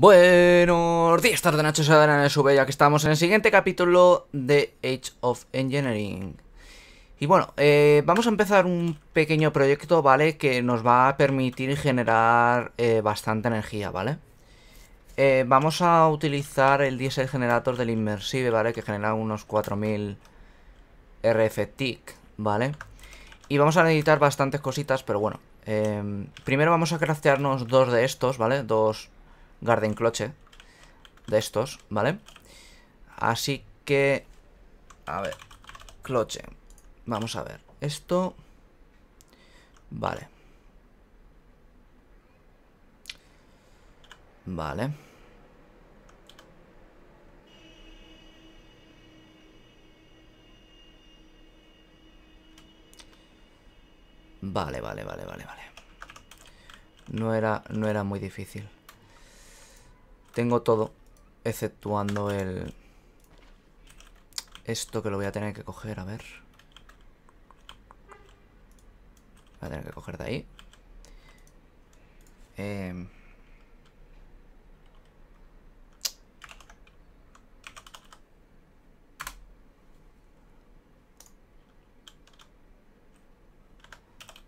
Buenos días, tarde, noche, soy en sube, ya que estamos en el siguiente capítulo de Age of Engineering. Y bueno, eh, vamos a empezar un pequeño proyecto, ¿vale? Que nos va a permitir generar eh, bastante energía, ¿vale? Eh, vamos a utilizar el diesel generator del Immersive, ¿vale? Que genera unos 4000 RF TIC, ¿vale? Y vamos a necesitar bastantes cositas, pero bueno. primero vamos a craftearnos dos de estos, ¿vale? Dos Garden Cloche de estos, ¿vale? Así que... A ver, Cloche. Vamos a ver. Esto... Vale. Vale. Vale, vale, vale, vale, vale. No era, no era muy difícil. Tengo todo, exceptuando el... Esto que lo voy a tener que coger, a ver. Voy a tener que coger de ahí. Eh...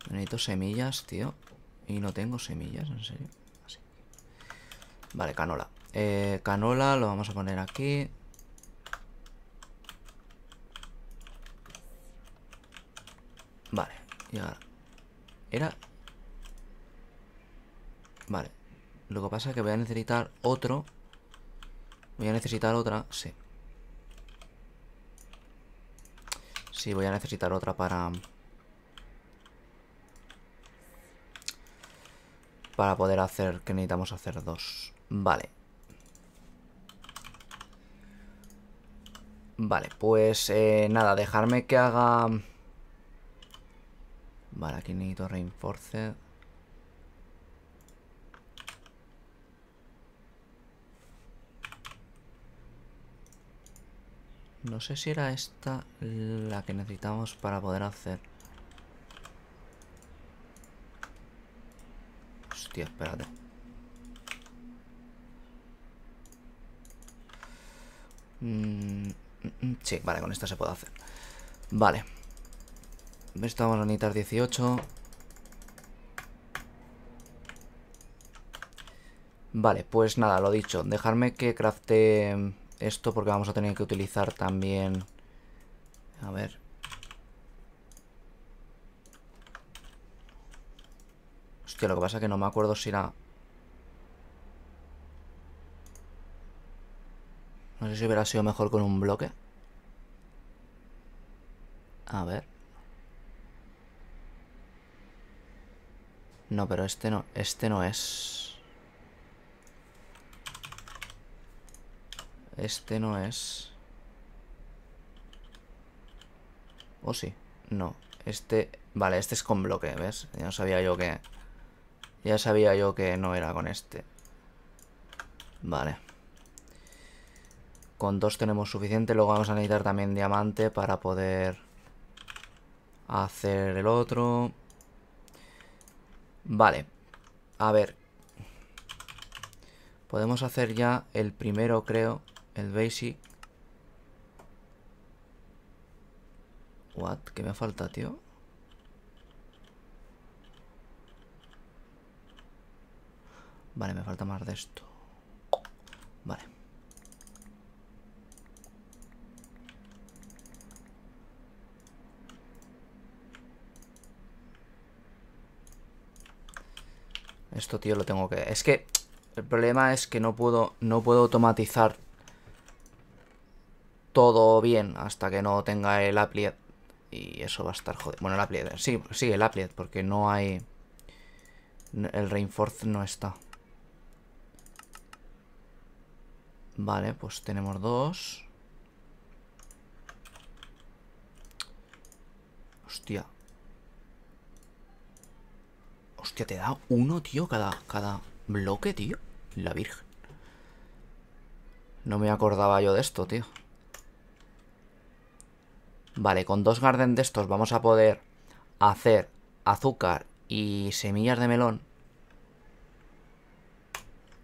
Necesito semillas, tío. Y no tengo semillas, en serio. Vale, canola. Eh, canola lo vamos a poner aquí. Vale, y ahora. Era... Vale. Lo que pasa es que voy a necesitar otro. Voy a necesitar otra, sí. Sí, voy a necesitar otra para... Para poder hacer... Que necesitamos hacer dos. Vale. Vale, pues eh, nada, dejarme que haga... Vale, aquí necesito reinforce. No sé si era esta la que necesitamos para poder hacer. Hostia, espérate. Mm, mm, mm, sí, vale, con esta se puede hacer. Vale. Esto vamos a necesitar 18. Vale, pues nada, lo dicho. Dejarme que crafte esto porque vamos a tener que utilizar también... A ver. Hostia, lo que pasa es que no me acuerdo si era No sé si hubiera sido mejor con un bloque. A ver. No, pero este no, este no es. Este no es. ¿O sí? No. Este... Vale, este es con bloque, ¿ves? Ya sabía yo que... Ya sabía yo que no era con este. Vale. Con dos tenemos suficiente. Luego vamos a necesitar también diamante para poder hacer el otro. Vale. A ver. Podemos hacer ya el primero, creo. El basic. What? ¿Qué me falta, tío? Vale, me falta más de esto. Vale. Esto, tío, lo tengo que... Es que el problema es que no puedo, no puedo automatizar todo bien hasta que no tenga el applet. Y eso va a estar jodido. Bueno, el applet. Sí, sí, el applet, porque no hay... El reinforce no está. Vale, pues tenemos dos. Hostia. Hostia, te da uno, tío, cada, cada bloque, tío. La virgen. No me acordaba yo de esto, tío. Vale, con dos garden de estos vamos a poder hacer azúcar y semillas de melón.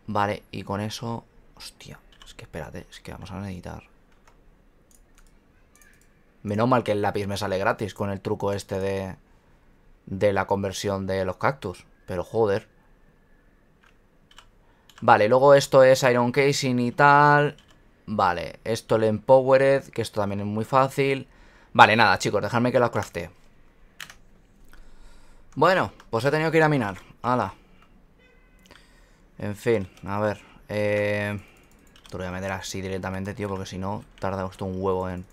Vale, y con eso... Hostia, es que espérate, es que vamos a necesitar... Menos mal que el lápiz me sale gratis con el truco este de... De la conversión de los cactus. Pero joder. Vale, luego esto es Iron Casing y tal. Vale, esto el Empowered, que esto también es muy fácil. Vale, nada, chicos, dejadme que lo craftee. Bueno, pues he tenido que ir a minar. Hala. En fin, a ver. Eh... Te lo voy a meter así directamente, tío, porque si no, tarda esto un huevo en...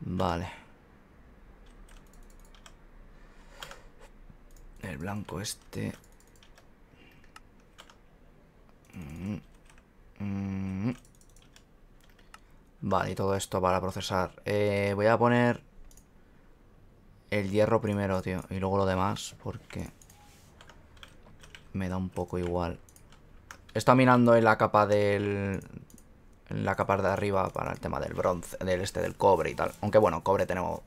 Vale. El blanco este... Mm, mm. Vale, y todo esto para procesar. Eh, voy a poner el hierro primero, tío. Y luego lo demás, porque me da un poco igual. Está minando en la capa del... En la capa de arriba para el tema del bronce, del este, del cobre y tal. Aunque bueno, cobre tenemos...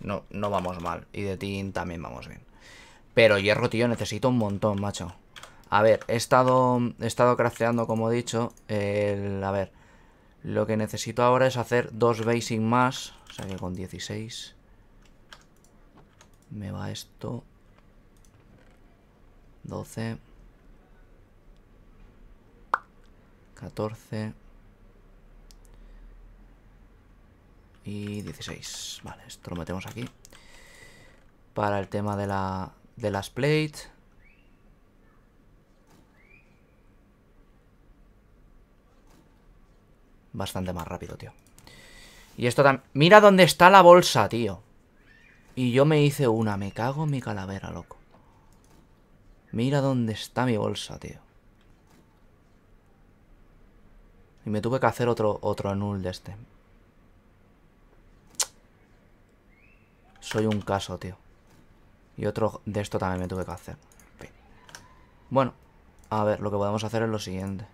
No, no vamos mal. Y de tin también vamos bien. Pero hierro, tío, necesito un montón, macho. A ver, he estado, he estado crafteando, como he dicho. El, a ver, lo que necesito ahora es hacer dos basic más. O sea que con 16 me va esto. 12. 14. Y 16. Vale, esto lo metemos aquí. Para el tema de, la, de las plates. Bastante más rápido, tío. Y esto también... Mira dónde está la bolsa, tío. Y yo me hice una. Me cago en mi calavera, loco. Mira dónde está mi bolsa, tío. Y me tuve que hacer otro, otro null de este. Soy un caso, tío. Y otro de esto también me tuve que hacer. Bueno, a ver, lo que podemos hacer es lo siguiente.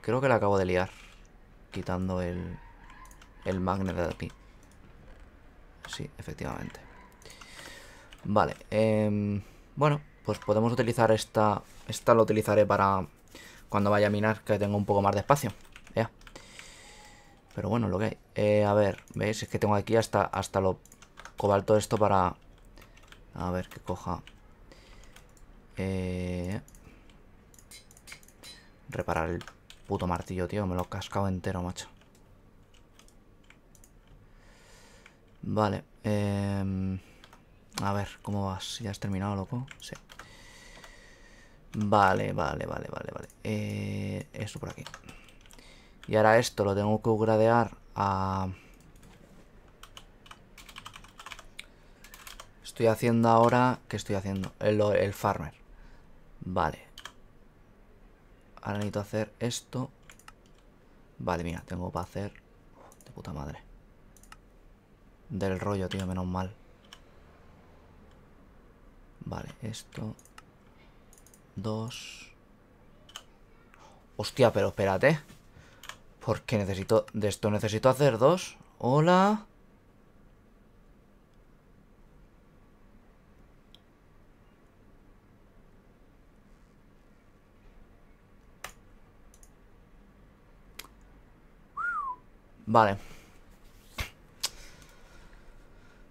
Creo que la acabo de liar. Quitando el, el magnet de aquí. Sí, efectivamente. Vale. Eh, bueno, pues podemos utilizar esta... Esta la utilizaré para cuando vaya a minar, que tengo un poco más de espacio. Ya. Pero bueno, lo que hay. Eh, a ver, ¿veis? Es que tengo aquí hasta, hasta lo cobalto esto para... A ver, que coja... Eh... Reparar el puto martillo, tío. Me lo he cascado entero, macho. Vale. Eh... A ver, ¿cómo vas? ¿Ya has terminado, loco? Sí. Vale, vale, vale, vale, vale. Eh, eso por aquí. Y ahora esto lo tengo que gradear a... Estoy haciendo ahora... ¿Qué estoy haciendo? El, el farmer. Vale. Ahora necesito hacer esto. Vale, mira, tengo para hacer... De puta madre. Del rollo, tío, menos mal. Vale, esto. Dos. Hostia, pero espérate. Porque necesito... De esto necesito hacer dos. Hola. Vale.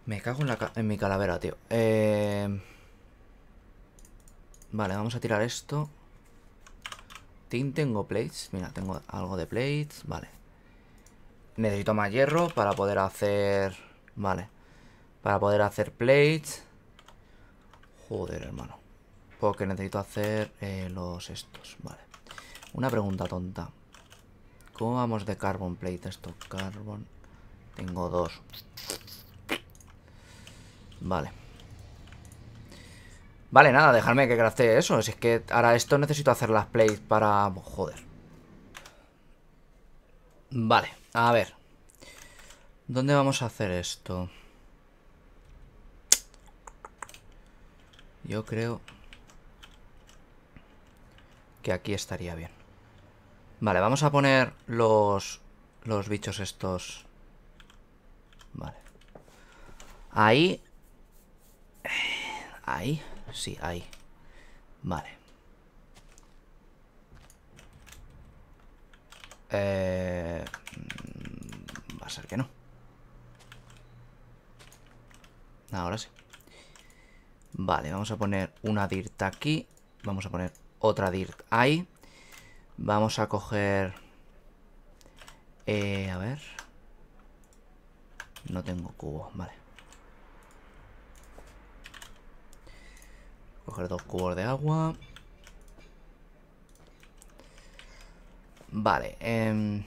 Me cago en, la en mi calavera, tío. Eh... Vale, vamos a tirar esto. tengo plates. Mira, tengo algo de plates. Vale. Necesito más hierro para poder hacer... Vale. Para poder hacer plates. Joder, hermano. Porque necesito hacer eh, los estos. Vale. Una pregunta tonta. ¿Cómo vamos de carbon plate esto? Carbon. Tengo dos. Vale. Vale, nada, dejarme que craftee eso. Si es que ahora esto necesito hacer las plates para... Joder. Vale, a ver. ¿Dónde vamos a hacer esto? Yo creo... Que aquí estaría bien. Vale, vamos a poner los, los bichos estos. Vale. Ahí. Ahí. Sí, ahí. Vale. Eh, va a ser que no. Ahora sí. Vale, vamos a poner una dirt aquí. Vamos a poner otra dirt ahí. Vamos a coger... Eh, a ver... No tengo cubo, vale. Coger dos cubos de agua. Vale. Eh...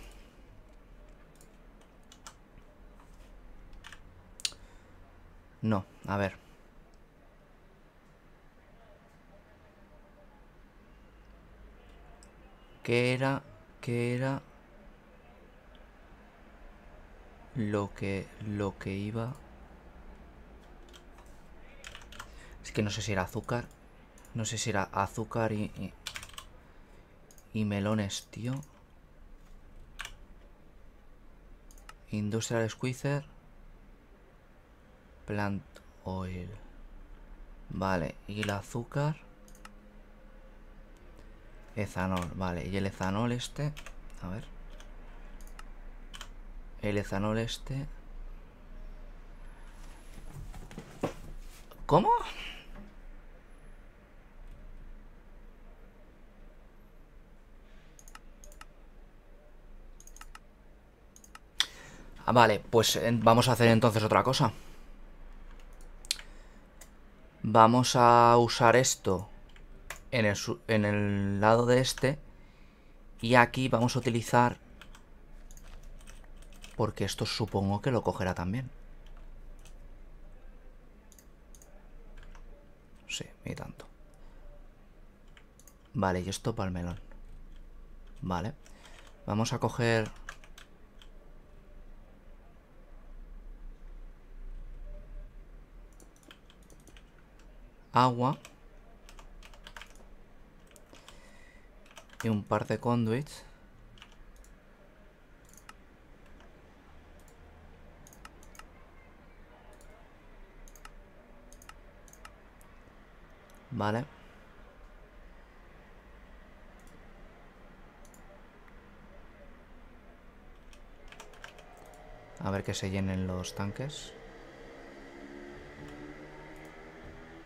No, a ver. ¿Qué era? ¿Qué era? Lo que... Lo que iba... Es que no sé si era azúcar. No sé si era azúcar y... Y, y melones, tío. Industrial Squeezer. Plant Oil. Vale, y el azúcar. Ethanol, vale. Y el ethanol este. A ver. El ethanol este. ¿Cómo? Ah, vale, pues eh, vamos a hacer entonces otra cosa. Vamos a usar esto en el, en el lado de este. Y aquí vamos a utilizar... Porque esto supongo que lo cogerá también. Sí, y tanto. Vale, y esto para el melón. Vale. Vamos a coger... agua un par de conduits vale a ver que se llenen los tanques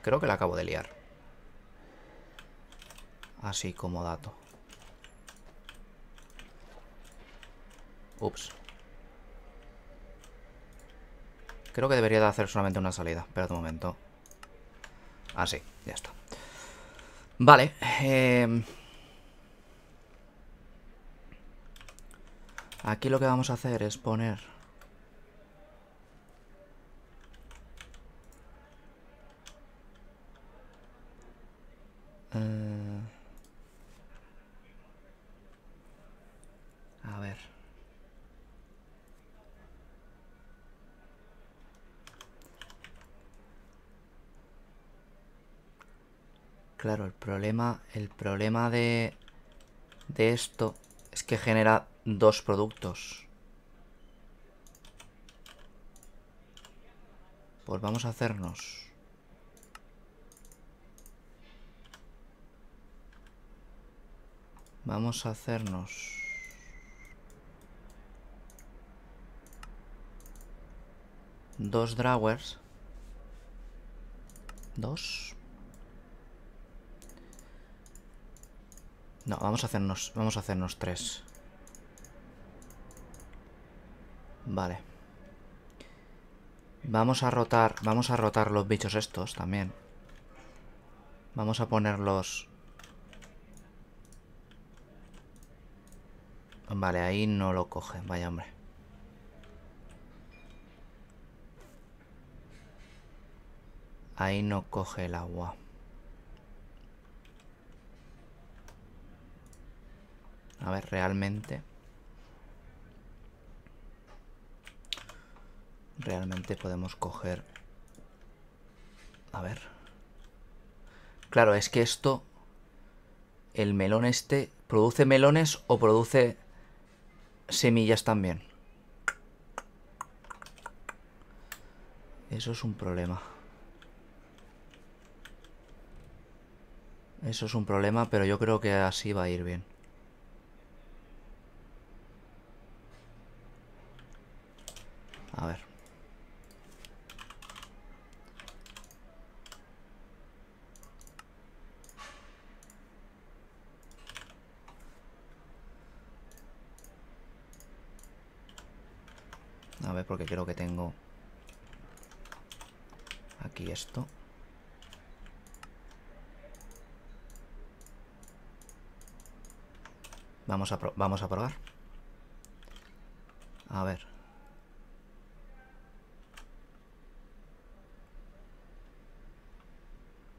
Creo que la acabo de liar. Así como dato. Ups. Creo que debería de hacer solamente una salida. Espera un momento. Así, ah, ya está. Vale. Eh... Aquí lo que vamos a hacer es poner... Eh, a ver. Claro, el problema, el problema de, de esto es que genera dos productos. Pues vamos a hacernos Vamos a hacernos... Dos drawers. Dos. No, vamos a hacernos, vamos a hacernos tres. Vale. Vamos a rotar, vamos a rotar los bichos estos también. Vamos a ponerlos Vale, ahí no lo coge, vaya hombre. Ahí no coge el agua. A ver, realmente... Realmente podemos coger... A ver... Claro, es que esto... El melón este... ¿Produce melones o produce semillas también. Eso es un problema. Eso es un problema, pero yo creo que así va a ir bien. A porque creo que tengo... Aquí esto. Vamos a, vamos a probar. A ver.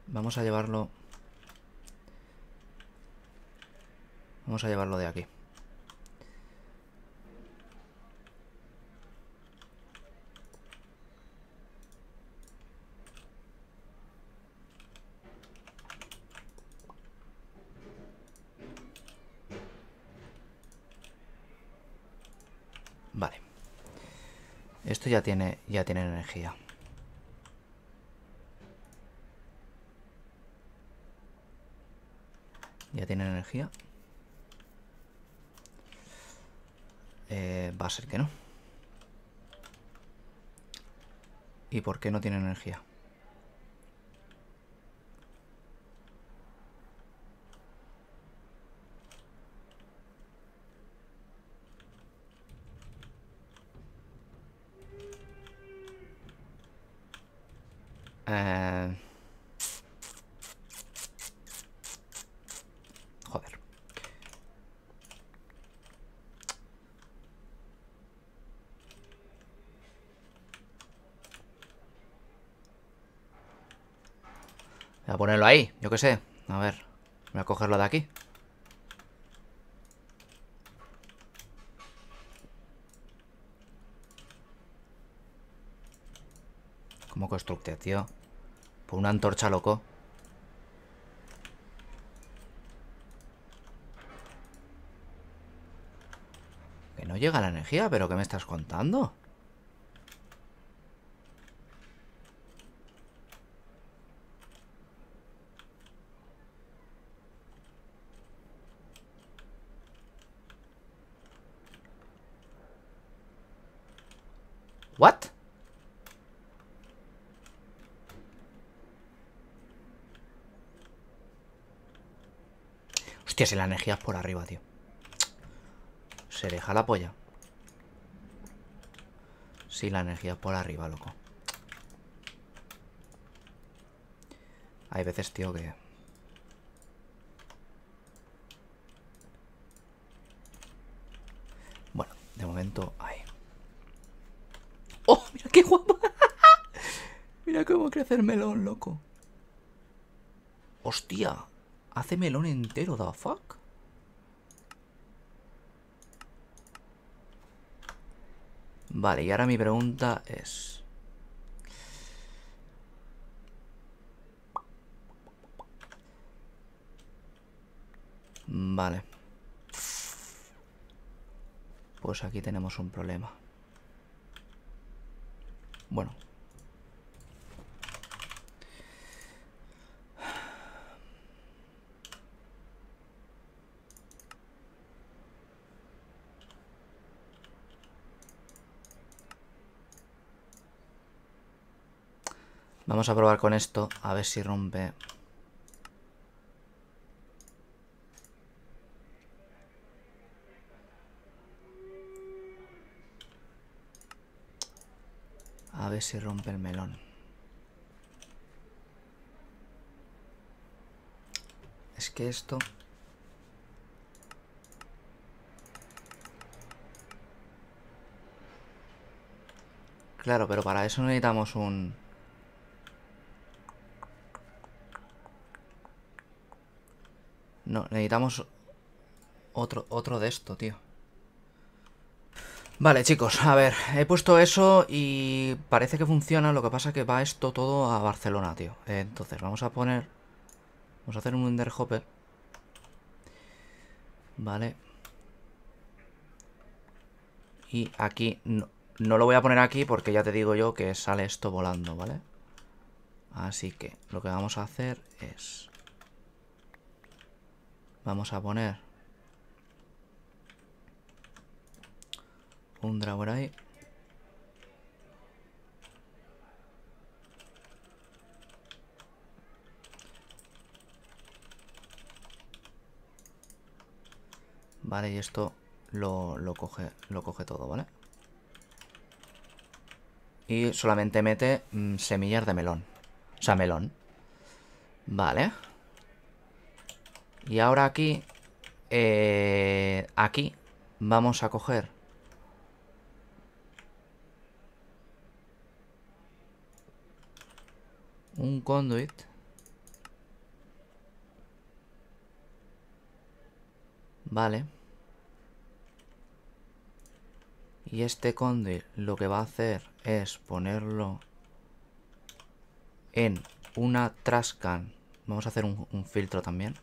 Vamos a llevarlo... Vamos a llevarlo de aquí. Vale. Esto ya tiene, ya tiene energía. Ya tiene energía. Eh, va a ser que no. ¿Y por qué no tiene energía? Eh... Joder. Voy a qué sé. A ver, voy a cogerlo de aquí. ¿Cómo constructe, tío? Por una antorcha, loco. Que no llega la energía, pero ¿qué me estás contando? ¿What? Hostia, si la energía es por arriba, tío. Se deja la polla. Si la energía es por arriba, loco. Hay veces, tío, que... Bueno, de momento, ahí. ¡Oh! Mira qué guapo. mira cómo crece el melón, loco. Hostia. Hace melón entero, the fuck. Vale, y ahora mi pregunta es... Vale. Pues aquí tenemos un problema. Bueno. Vamos a probar con esto, a ver si rompe. A ver si rompe el melón. Es que esto... Claro, pero para eso necesitamos un... No, necesitamos otro, otro de esto, tío. Vale, chicos, a ver, he puesto eso y parece que funciona, lo que pasa es que va esto todo a Barcelona, tío. Entonces, vamos a poner... Vamos a hacer un Hopper. Vale. Y aquí, no, no lo voy a poner aquí porque ya te digo yo que sale esto volando, ¿vale? Así que lo que vamos a hacer es... Vamos a poner un dragón ahí. Vale, y esto lo, lo, coge, lo coge todo, ¿vale? Y solamente mete mm, semillas de melón. O sea, melón. Vale. Y ahora aquí... Eh, aquí vamos a coger... Un conduit. Vale. Y este conduit lo que va a hacer es ponerlo en una trascan. Vamos a hacer un, filtro también.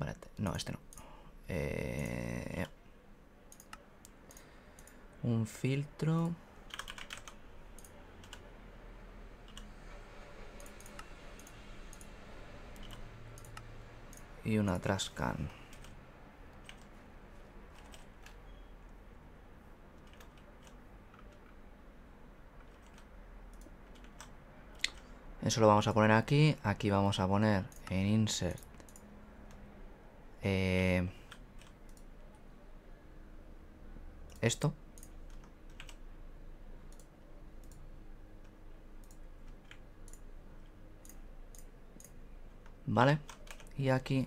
Vale, no, este no. Eh, un filtro. y una Trascan. Eso lo vamos a poner aquí. Aquí vamos a poner en insert. Eh, esto. Vale. Y aquí...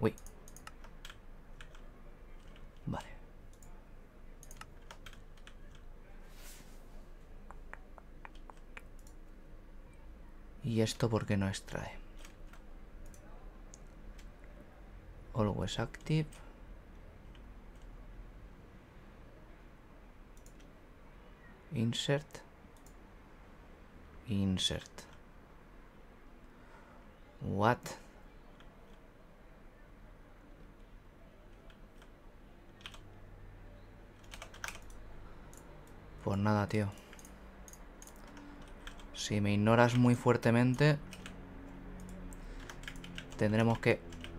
Uy. Vale. ¿Y esto por qué no extrae? Always active. Insert. Insert. What? Pues nada, tío. Si me ignoras muy fuertemente, tendremos que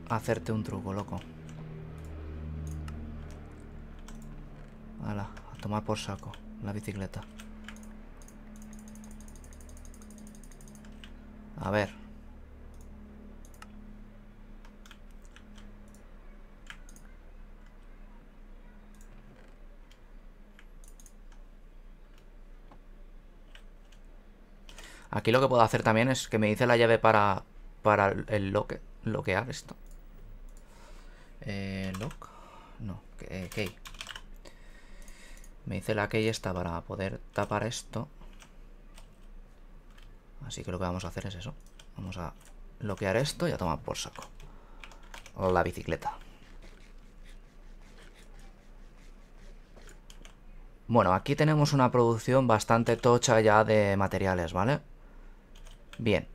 hacerte un truco, loco. Hala, a tomar por saco la bicicleta. A ver. Aquí lo que puedo hacer también es que me dice la llave para, para el loque, bloquear esto. Eh, lock. No, key. Me dice la key esta para poder tapar esto. Así que lo que vamos a hacer es eso. Vamos a bloquear esto y a tomar por saco. La bicicleta. Bueno, aquí tenemos una producción bastante tocha ya de materiales, ¿vale? Bien.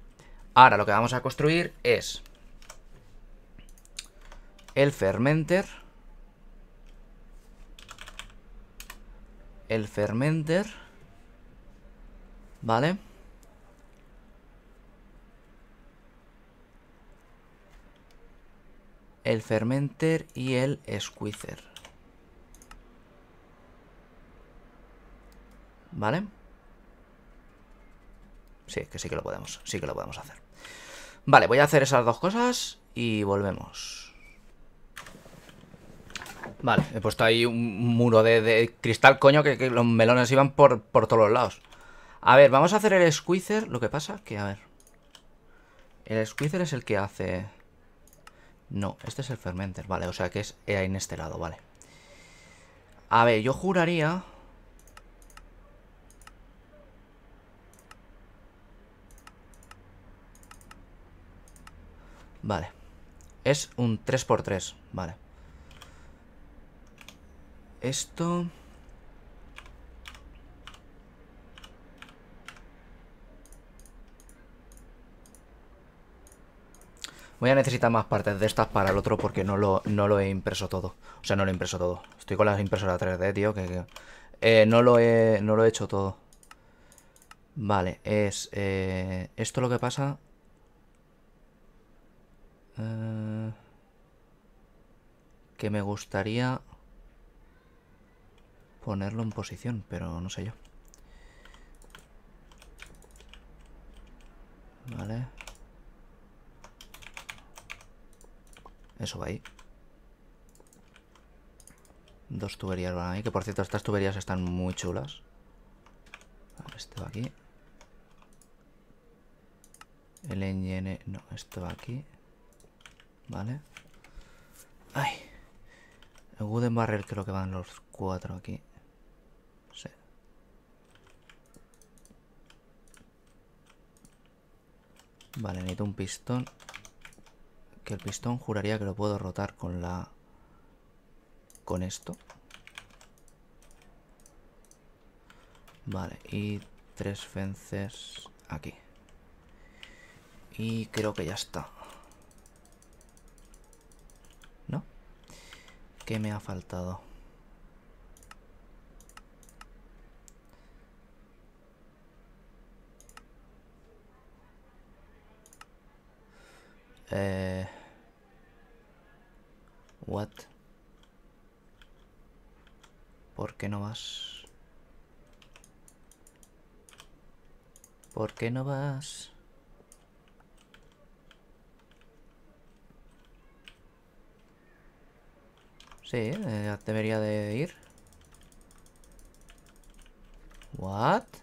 Ahora lo que vamos a construir es el fermenter. El fermenter. ¿Vale? El fermenter y el squeezer. ¿Vale? Sí, que sí que lo podemos. Sí que lo podemos hacer. Vale, voy a hacer esas dos cosas y volvemos. Vale, he puesto ahí un muro de, cristal, coño, que, los melones iban por, por, todos los lados. A ver, vamos a hacer el squeezer. Lo que pasa que, a ver... El squeezer es el que hace... No, este es el fermenter, vale, o sea que es en este lado, vale. A ver, yo juraría... Vale. Es un 3x3, vale. Esto... Voy a necesitar más partes de estas para el otro porque no lo, no lo he impreso todo. O sea, no lo he impreso todo. Estoy con las impresoras 3D, tío, que... Eh, no, lo he, no lo he hecho todo. Vale, es... Eh, esto lo que pasa... Eh, que me gustaría ponerlo en posición, pero no sé yo. Vale. Eso va ahí. Dos tuberías van ahí, que por cierto estas tuberías están muy chulas. este va aquí. El engine... No, esto va aquí. Vale. Ay. El wooden barrel creo que van los cuatro aquí. Sí. Vale, necesito un pistón. Que el pistón juraría que lo puedo rotar con la... Con esto. Vale, y tres fences aquí. Y creo que ya está. ¿No? ¿Qué me ha faltado? Eh... What? ¿Por qué no vas? ¿Por qué no vas? Sí, eh, debería de ir. What?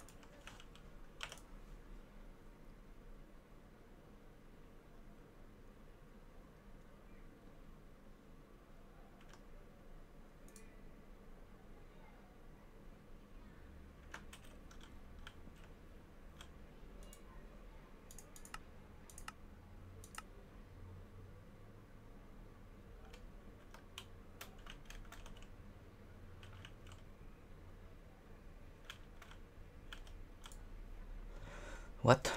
What?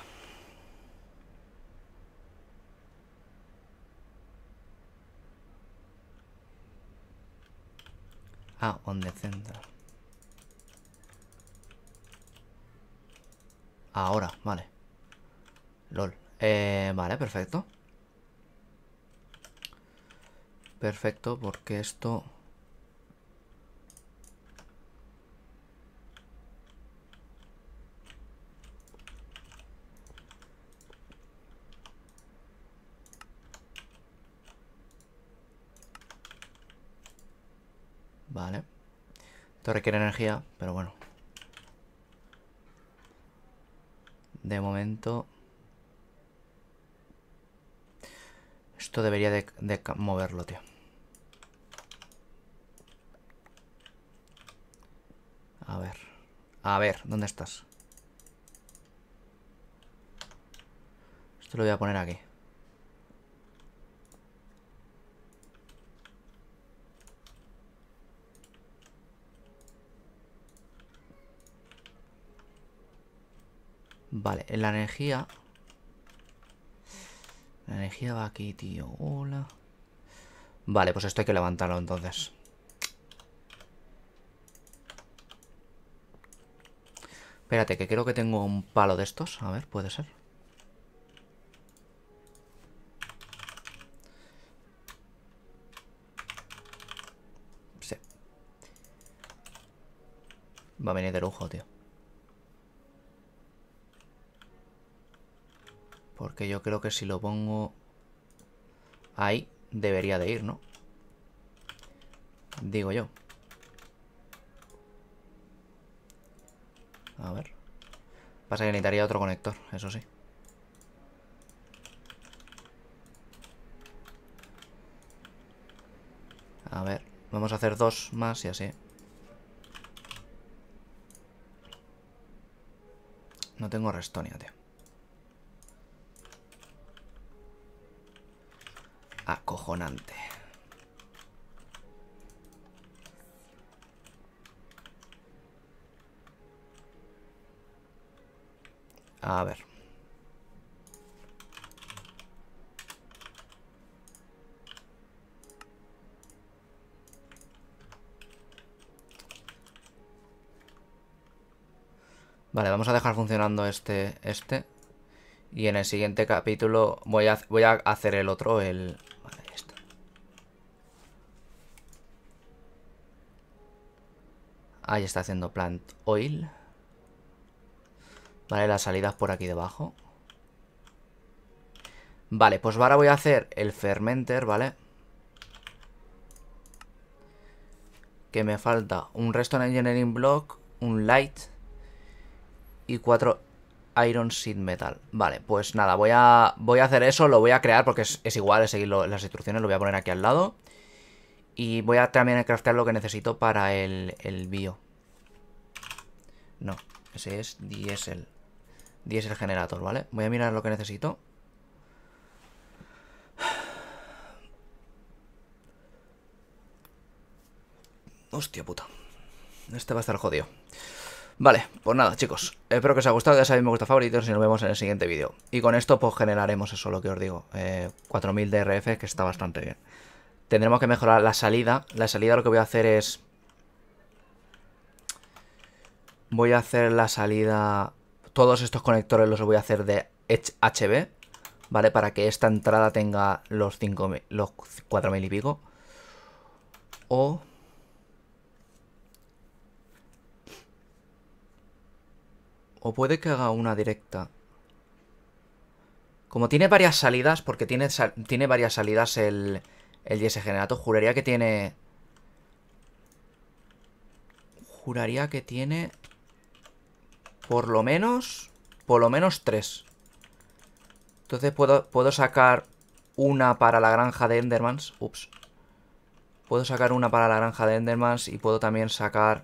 Ah, on the center. Ahora, vale. LOL. Eh, vale, perfecto. Perfecto, porque esto... Vale. Requiere energía, pero bueno. De momento... Esto debería de, de moverlo, tío. A ver. A ver, ¿dónde estás? Esto lo voy a poner aquí. Vale, la energía... La energía va aquí, tío. Hola. Vale, pues esto hay que levantarlo entonces. Espérate, que creo que tengo un palo de estos. A ver, puede ser. Sí. Va a venir de lujo, tío. Porque yo creo que si lo pongo ahí, debería de ir, ¿no? Digo yo. A ver. Pasa que necesitaría otro conector, eso sí. A ver, vamos a hacer dos más y así. No tengo restonia, tío. Acojonante. A ver. Vale, vamos a dejar funcionando este, este. Y en el siguiente capítulo voy a, voy a hacer el otro, el... Vale, esto. Ahí está haciendo plant oil. Vale, las salidas por aquí debajo. Vale, pues ahora voy a hacer el fermenter, ¿vale? Que me falta un Redstone Engineering Block, un Light y cuatro Iron Seed Metal. Vale, pues nada, voy a, voy a hacer eso, lo voy a crear porque es, igual, es seguir las instrucciones, lo voy a poner aquí al lado. Y voy a también craftear lo que necesito para el, el bio. No, ese es diesel. Diesel generator, ¿vale? Voy a mirar lo que necesito. Hostia puta. Este va a estar jodido. Vale, pues nada, chicos. Espero que os haya gustado. Ya sabéis, me gusta favoritos y nos vemos en el siguiente vídeo. Y con esto, pues generaremos eso, lo que os digo. 4000 eh, DRF, que está bastante bien. Tendremos que mejorar la salida. La salida lo que voy a hacer es... Voy a hacer la salida... Todos estos conectores los voy a hacer de HB. ¿Vale? Para que esta entrada tenga los 5000, los 4000 y pico. O... O puede que haga una directa. Como tiene varias salidas, porque tiene, tiene varias salidas el, el DS Generator, juraría que tiene... Juraría que tiene... Por lo menos... Por lo menos tres. Entonces puedo, puedo sacar una para la granja de Endermans. Ups. Puedo sacar una para la granja de Endermans y puedo también sacar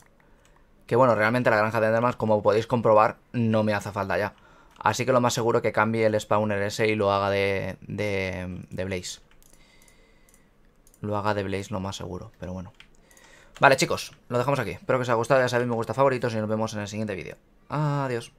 que bueno, realmente la granja de Endermans, como podéis comprobar, no me hace falta ya. Así que lo más seguro que cambie el spawner ese y lo haga de, de, de Blaze. Lo haga de Blaze lo más seguro, pero bueno. Vale chicos, lo dejamos aquí. Espero que os haya gustado, ya sabéis, me gusta favoritos y nos vemos en el siguiente vídeo. Adiós.